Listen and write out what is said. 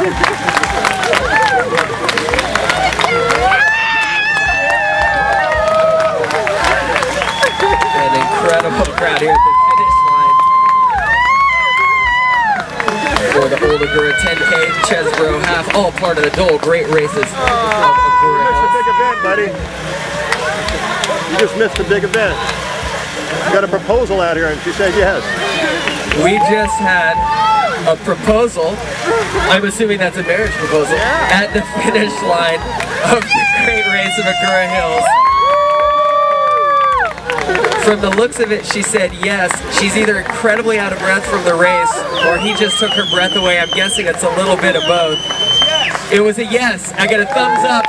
An incredible crowd here at the finish line for the Old Agoura 10K, Chesebro half, all part of the dual great races. You missed a big event, buddy. You just missed a big event. You got a proposal out here, and she said yes. We just had a proposal, I'm assuming that's a marriage proposal, at the finish line of the Great Race of Agoura Hills. From the looks of it, she said yes. She's either incredibly out of breath from the race, or he just took her breath away. I'm guessing it's a little bit of both. It was a yes. I got a thumbs up.